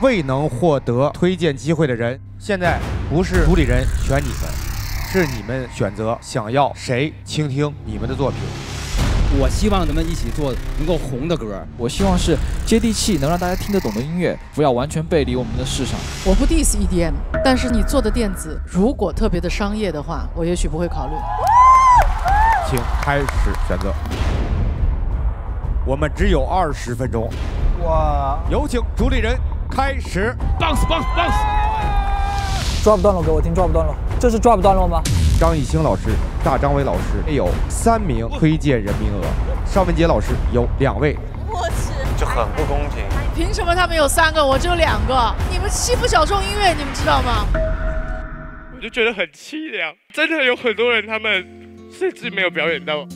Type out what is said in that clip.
未能获得推荐机会的人，现在不是主理人选你们，是你们选择想要谁倾听你们的作品。我希望咱们一起做能够红的歌。我希望是接地气，能让大家听得懂的音乐，不要完全背离我们的市场。我不 diss EDM，但是你做的电子如果特别的商业的话，我也许不会考虑。请开始选择。我们只有二十分钟，哇！有请主理人开始。bounce bounce bounce。drop 段落给我听，drop 段落，这是 drop 段落吗？张艺兴老师、大张伟老师有三名推荐人名额，邵文杰老师有两位。我去，这很不公平。凭什么他们有三个，我只有两个？你们欺负小众音乐，你们知道吗？我就觉得很凄凉，真的有很多人他们甚至没有表演到